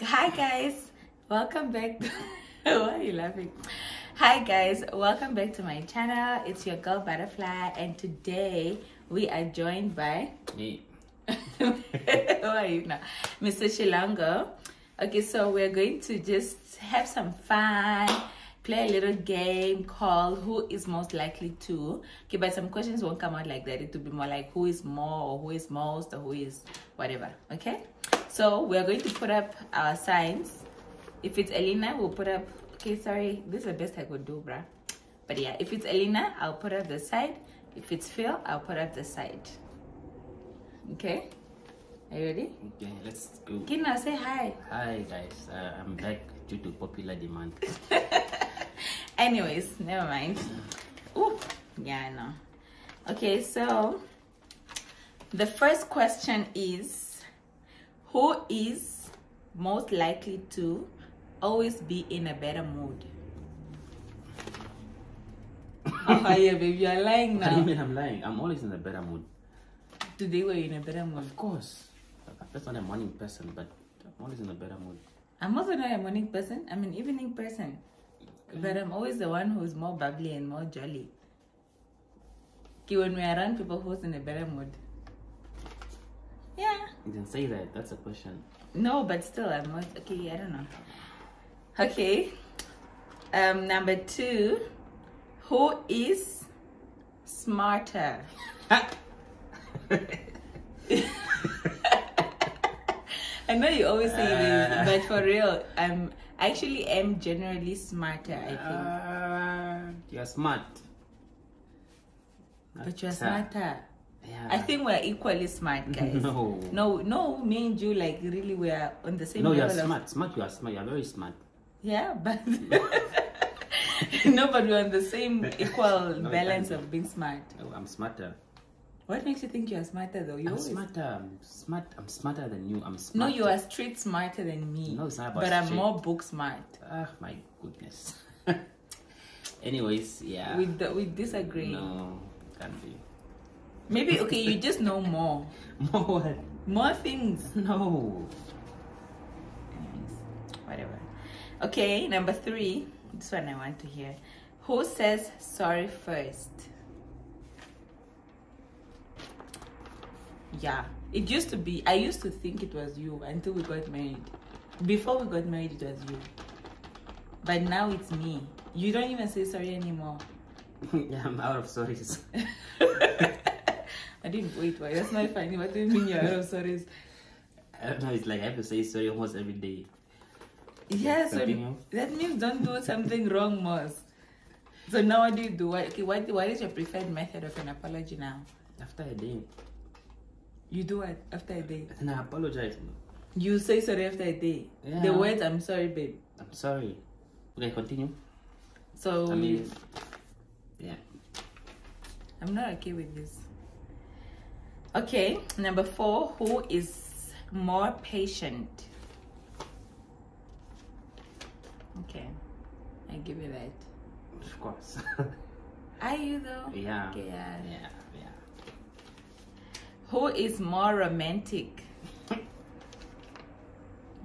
Hi guys, welcome back. Why are you laughing? Hi guys, welcome back to my channel. It's your girl Butterfly, and today we are joined by Me. Who are you now? Mr. Shilongo. Okay, so we're going to just have some fun, play a little game called Who is Most Likely to. Okay, but some questions won't come out like that. It will be more like who is more or who is most or who is whatever. Okay? So we're going to put up our signs. If it's Elena, we'll put up okay, sorry, this is the best I could do, bruh. But yeah, if it's Elena, I'll put up the side. If it's Phil, I'll put up the side. Okay? Are you ready? Okay, let's go. Kina, say hi. Hi guys, uh, I'm back due to popular demand. Anyways, never mind. Ooh, yeah, I know. Okay, so the first question is Who is most likely to always be in a better mood? oh, yeah, baby, you're lying What do you mean I'm lying? I'm always in a better mood. Today we're in a better mood. Of course. I'm not a morning person, but I'm always in a better mood. I'm also not a morning person, I'm an evening person. But I'm always the one who's more bubbly and more jolly. Okay, when we're around people who's in a better mood. You didn't say that. That's a question. No, but still, I'm not. Okay, I don't know. Okay. Um, number two. Who is smarter? I know you always say this, but for real, I'm I actually am generally smarter. I think, Uh, you're smart. but you're uh, smarter. Yeah. I think we're equally smart, guys. No. no, no. Me and you, like, really, we're on the same No, you're level. of- smart. Smart, you are smart. You're very smart. Yeah, but no, but we're on the same equal No, balance of being smart. Oh, I'm smarter. What makes you think you're smarter though? You I'm always- smarter. I'm smart. I'm smarter than you. I'm No, you are street smarter than me. No, it's not about But I'm more book smart. Ah, my goodness. Anyways, yeah. We we disagree. No, can't be. Maybe okay, you just know more, More what? more things. No. Anyways, whatever. Okay, number three. This one I want to hear. Who says sorry first? Yeah, it used to be. I used to think it was you until we got married. Before we got married, it was you. But now it's me. You don't even say sorry anymore. yeah, I'm out of stories. I didn't wait. Why? That's not funny. What do you mean you're out of sorries? I don't know. It's like I have to say sorry almost every day. Yeah, so that means don't do something wrong, Moss. So now what do you do? What, okay, what, what is your preferred method of an apology now? After a day, You do it after a day. and I apologize. You say sorry after a day. Yeah. The words "I'm sorry, babe." I'm sorry. Okay, continue. So I mean, yeah. I'm not okay with this. Okay, number four. Who is more patient? Okay, I give you that. Of course. Are you though? yeah. Okay, yeah. Yeah. Yeah. Who is more romantic?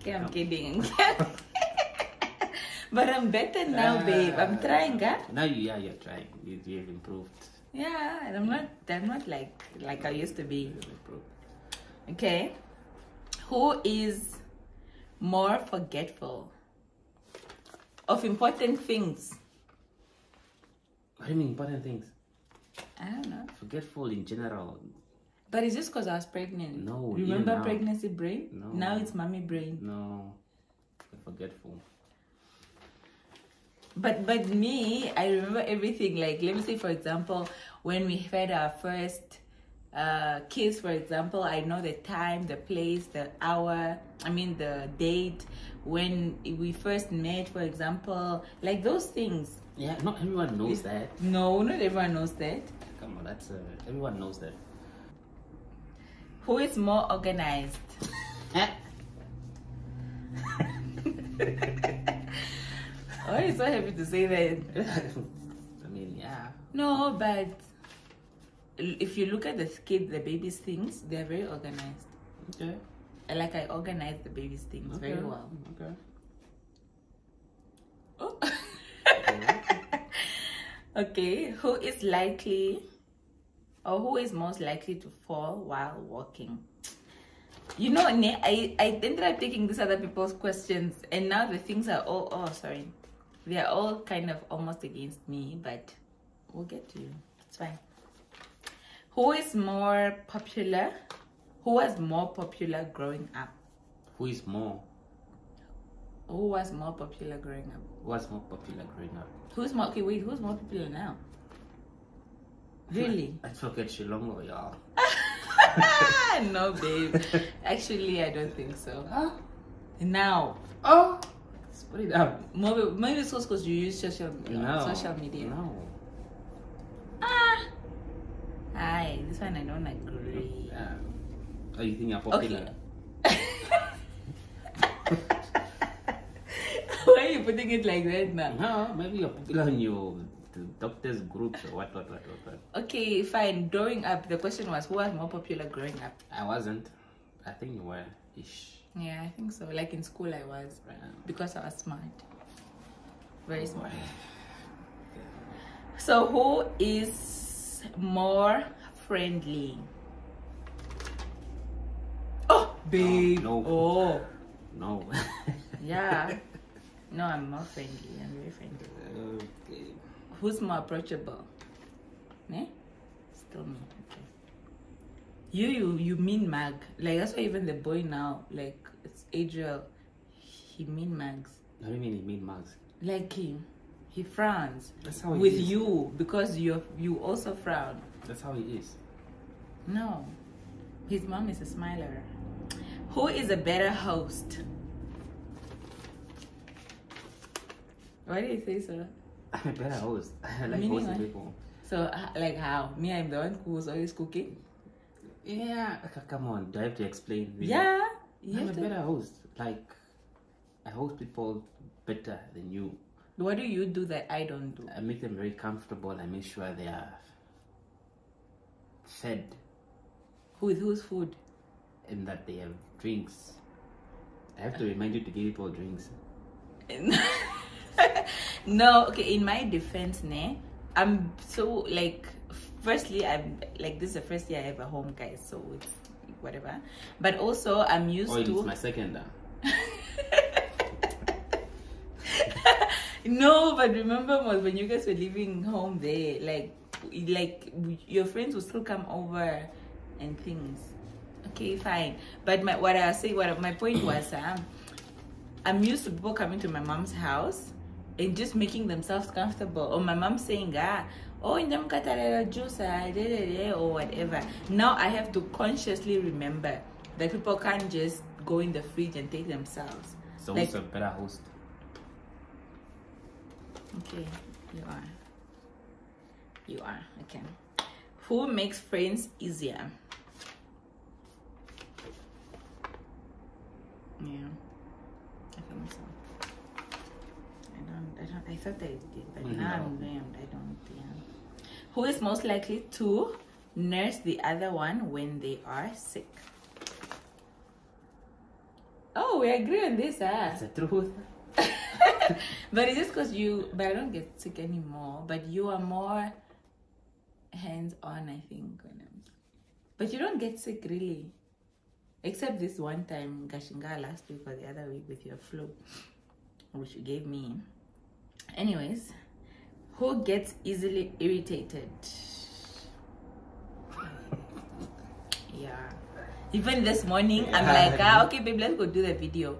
Okay, I'm No. kidding. but I'm better now, uh, babe. I'm trying, huh? Now you, yeah, you're trying. You, you've improved. Yeah, and I'm not. I'm not like like I used to be. Okay. Who is more forgetful of important things? What do you mean important things? I don't know. Forgetful in general. But is this because I was pregnant. No, Remember pregnancy brain? No. Now it's mommy brain. No. Forgetful. But but me, I remember everything. Like let me say, for example, when we had our first uh, kiss, for example, I know the time, the place, the hour. I mean the date when we first met, for example, like those things. Yeah, not everyone knows that. No, not everyone knows that. Come on, that's uh, everyone knows that. Who is more organized? Why are you so happy to say that? I mean, yeah. No, but if you look at the kid, the baby's things, they're very organized. Okay. like I organize the baby's things very well. Okay. Oh. Okay. okay, who is likely or who is most likely to fall while walking? You know, Ne- I, I ended up taking these other people's questions, and now the things are all, oh, sorry. They are all kind of almost against me, but we'll get to you. It's fine. Who is more popular? Who was more popular growing up? Who is more? Who was more popular growing up? Who was more popular growing up? Who's more, okay, wait, who's more popular now? Really? I forget Shilongo, y'all. no, babe. Actually, I don't think so. Now, Oh. Split it up. maybe maybe it's also because you use social uh, No. social media. No. Ah. Hi, this one I don't agree. Yeah. Oh, you think you're popular? Okay. Why are you putting it like that now? No, maybe you're popular in your doctors groups or what, what, what, what, what. Okay, fine. Growing up, the question was who was more popular growing up? I wasn't. I think you were ish. Yeah, I think so. Like in school, I was Right because I was smart, very smart. So, who is more friendly? Oh, babe. no. Oh, No. yeah. No, I'm more friendly. I'm very friendly. okay. Who's more approachable? Me? Still me. Okay. You, you, you mean mag. Like that's why even the boy now, like it's Adriel, he mean mags. What do you mean he made mugs? Like him, he frowns That's how he with is. you because you you also frown. That's how he is. No, his mom is a smiler. Who is a better host? Why do you say so? I'm a better host. I like Meaning hosting people. So, uh, like how? Me, I'm the one who's always cooking. Yeah. Come on. Do I have to explain? really? Yeah, you I'm a to. better host. Like, I host people better than you. What do you do that I don't do? I make them very comfortable. I make sure they are fed With whose food? and that they have drinks. I have to uh. remind you to give people drinks. no, okay. In my defense, ne, I'm so like. Firstly, I'm like this is the first year I have a home, guys. So it's whatever. But also, I'm used Oh, it's to. my second. Uh, no, but remember was when you guys were living home there, like, like your friends would still come over and things. Okay, fine. But my what I saying, what my point was, um, I'm used to people coming to my mom's house and just making themselves comfortable. Or my mom saying, ah, oh, indamkatarela juice, ah, da, da, da," or whatever. Now I have to consciously remember that people can't just go in the fridge and take themselves. so Like- who's a better host? Okay, you are. You are. Okay. Who makes friends easier? Yeah. I think so. I don't I thought I did, but now I'm. I don't yeah. Who is most likely to nurse the other one when they are sick? Oh, we agree on this, ah. That's the truth. but it's just because you but i don't get sick anymore but you are more hands-on i think when I'm, but you don't get sick really except this one time gashinga last week or the other week with your flu which you gave me anyways who gets easily irritated yeah even this morning i'm like ah okay babe let's go do the video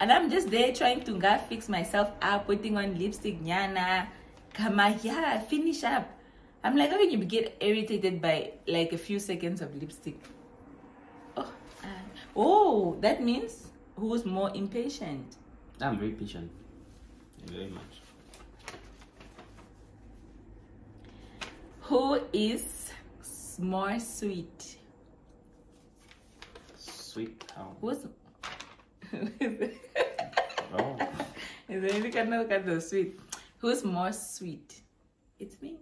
and I'm just there trying to fix myself up, putting on lipstick, nyana. Kama, yeah, finish up. I'm like, how can you get irritated by like a few seconds of lipstick? Oh, uh, oh, that means who's more impatient? I'm very patient. Very much. Who is more sweet? Sweet how? Who's Oh. Is there any kind of kind of sweet? Who's more sweet? It's me.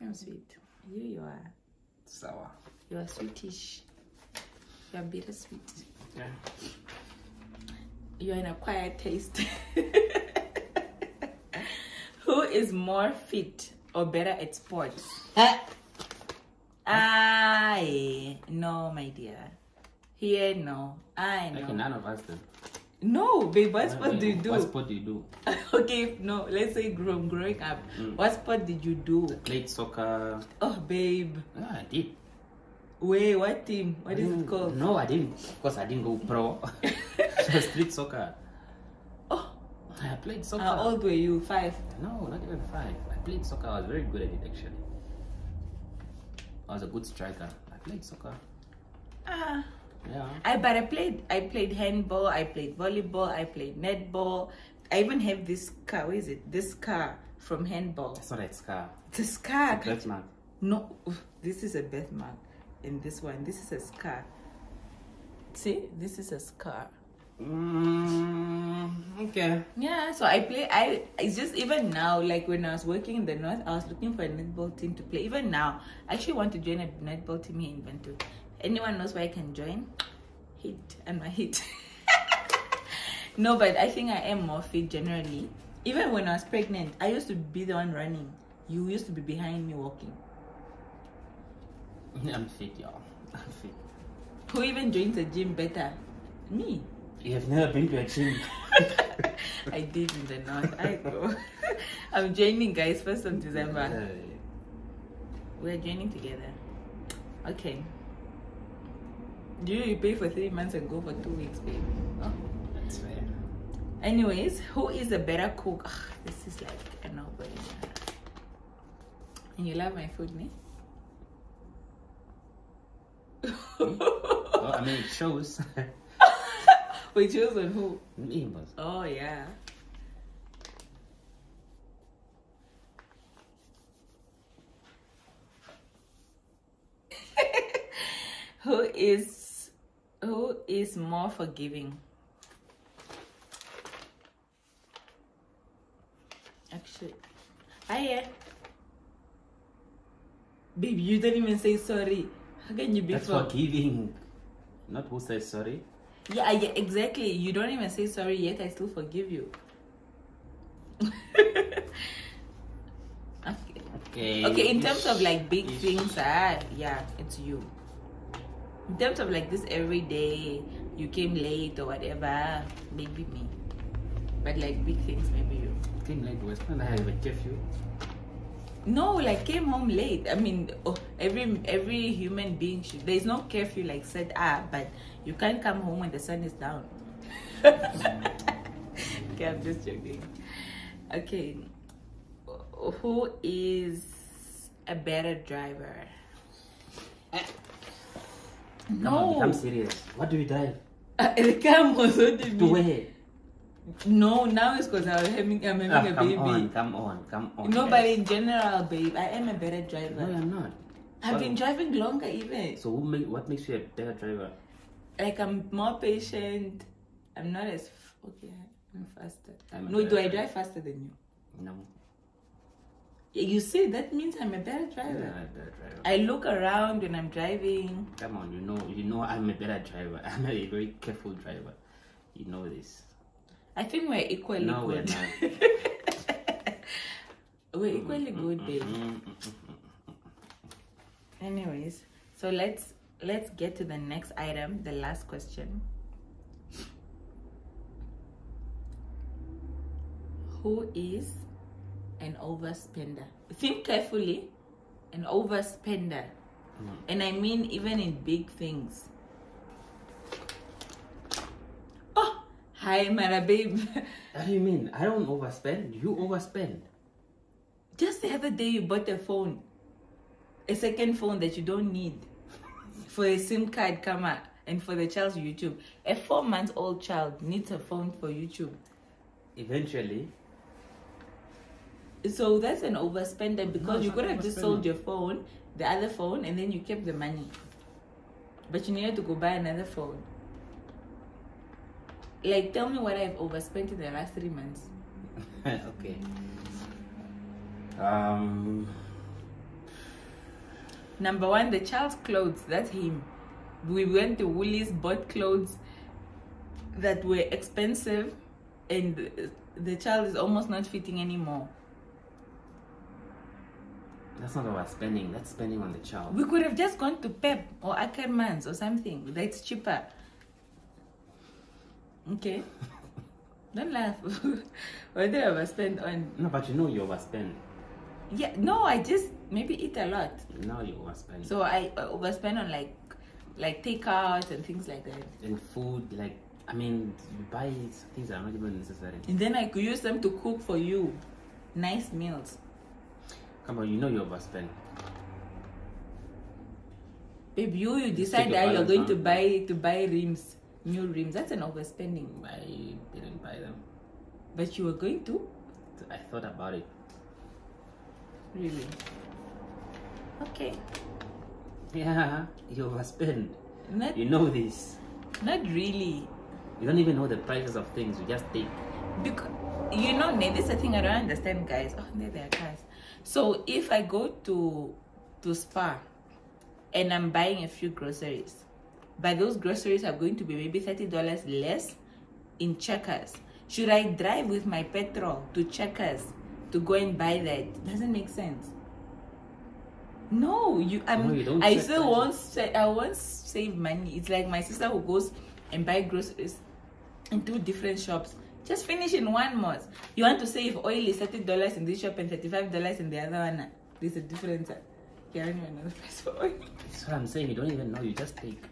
I'm sweet. You, you are. Sour. You are sweetish. You're bittersweet. Yeah. You're an acquired taste. Who is more fit or better at sports? I no, my dear. Here, no. I Okay, know. none of us then. No, babe. What sport do you do? What sport do you do? okay, no. Let's say from growing up, Mm. what sport did you do? Played soccer. Oh, babe. Yeah, I did. Wait, what team? What is it called? No, I didn't. Of course, I didn't go pro. Street soccer. Oh, I played soccer. how old were you? Five. No, not even five. I played soccer. I was very good at it actually. I was a good striker. I played soccer. Ah. Yeah. I but I played I played handball, I played volleyball, I played netball. I even have this car. Where is it? This car from handball. That's not a scar. It's a scar. It's a birthmark. No, this is a birthmark, and this one, this is a scar. See, this is a scar. Mm, okay. Yeah, so I play. I it's just even now, like when I was working in the north, I was looking for a netball team to play. Even now, I actually want to join a netball team here in Bantu. Anyone knows where I can join? Hit and my hit. no, but I think I am more fit generally. Even when I was pregnant, I used to be the one running. You used to be behind me walking. I'm fit, y'all. I'm fit. Who even joins the gym better? Me. You have never been to a gym. I did in the north. I go. I'm joining, guys. First of December. We're joining together. Okay. Do you pay for three months and go for two weeks, babe? Oh. that's fair. Anyways, who is a better cook? Ugh, this is like a no-brainer. And you love my food, me? Hmm? Well, I mean, it shows. we chose on who? Me, boss. Oh yeah. who is who is more forgiving? Actually, I yeah. Babe, you didn't even say sorry. How can you be That's for- forgiving. Not who says sorry. Yeah, yeah, exactly. You don't even say sorry yet. I still forgive you. okay. Okay. Okay, in terms of like big things, ah, yeah, it's you. In terms of like this every day, you came late or whatever, maybe me. But like big things, maybe you. Came late was when I have a curfew. No, like came home late. I mean, oh, every every human being should. There's no curfew like said ah, but you can't come home when the sun is down. okay, I'm just joking. Okay, who is a better driver? Come on, No, become serious. What do you drive? what do To where? No, now it's because I'm having I'm having Ah, a come baby. on, come on, come on. No, guys. but in general, babe, I am a better driver. No, I'm not. I've What- been driving longer even. So who make, what makes you a better driver? Like I'm more patient. I'm not as f- okay. I'm faster. I'm no, do better I drive faster than you? No. You see, that means I'm a better driver. not a better driver. I look around when I'm driving. Come on, you know, you know, I'm a better driver. I'm a very careful driver. You know this. I think we're equally No, we're good. we're equally good, babe. Mm, mm, mm, Anyways, so let's let's get to the next item, the last question. Who is an overspender? Think carefully. An overspender. Mm. And I mean even in big things. Oh, hi, Mara babe. What do you mean? I don't overspend. You overspend. Just the other day you bought a phone, a second phone that you don't need for a SIM card camera and for the child's YouTube. A four month old child needs a phone for YouTube. Eventually, So that's an overspender because it's you could have just sold your phone, the other phone, and then you kept the money. But you needed to go buy another phone. Like, tell me what I've overspent in the last three months. okay. Um, Number one, the child's clothes. That's him. we went to Woolies, bought clothes that were expensive, and the child is almost not fitting anymore. That's not about overspending. That's spending on the child. We could have just gone to Pep or Ackermans or something that's cheaper. Okay. Don't laugh. what did I overspend on? No, but you know you overspend. Yeah, no, I just maybe eat a lot. Now you overspend. So I uh, overspend on like like takeout and things like that. and food, like I mean, you buy things that are not even necessary. And then I could use them to cook for you. Nice meals. Come on, you know you overspend. Babe, you, you decide that you're going to buy to buy rims, new rims. That's an overspending. I didn't buy them. But you were going to? I thought about it. Really? Okay. Yeah, you overspend. Not You know this. not really. You don't even know the prices of things. You just take. Because you know, ne, this is the thing I don't understand, guys. Oh, there they are cars. So if I go to to Spar and I'm buying a few groceries, but those groceries are going to be maybe thirty dollars less in Checkers. Should I drive with my petrol to Checkers to go and buy that? Doesn't make sense. No, you. I'm. No, you I still won't. Sa- I won't save money. It's like my sister who goes and buy groceries in two different shops. Just finish in one month. You want to save oil is thirty dollars in this shop and thirty five dollars in the other one. There's a difference. Yeah, I don't even know the price for oil. That's what I'm saying. You don't even know. You just take.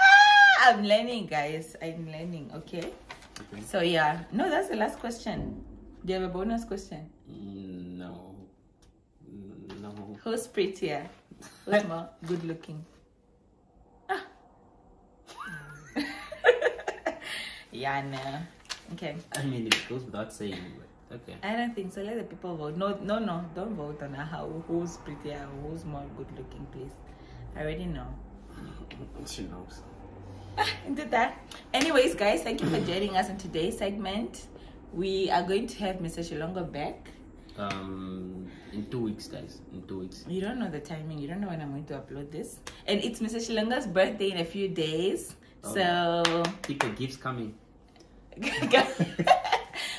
Ah, I'm learning, guys. I'm learning. Okay. Okay. So yeah, no, that's the last question. Do you have a bonus question? No. No. Who's prettier? Who's more good looking? Ah. yeah, no. Okay. I mean, it goes without saying. But okay. I don't think so. Let the people vote. No, no, no. Don't vote on how who's prettier, who's more good looking, please. I already know. She knows. Did that. Anyways, guys, thank you for joining us in today's segment. We are going to have Mr. Shilongo back. Um, in two weeks, guys. In two weeks. You don't know the timing. You don't know when I'm going to upload this. And it's Mr. Shilongo's birthday in a few days. So People gifts coming.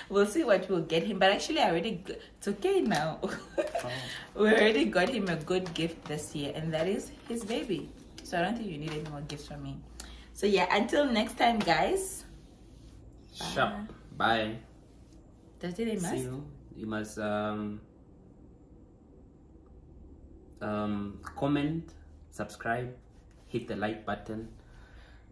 we'll see what we'll get him. But actually, I already it's okay now. Oh. we already got him a good gift this year, and that is his baby. So I don't think you need any more gifts from me. So yeah, until next time, guys. Shop. Bye. Does it must? you. You must um um comment, subscribe, hit the like button,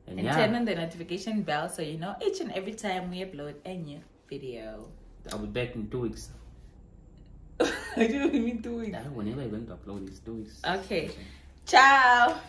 and, And yeah, turn on the notification bell so you know each and every time we upload a new video. I'll be back in two weeks. I do mean two weeks. I don't know whenever you're going to upload these two weeks. Okay. Ciao.